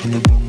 to the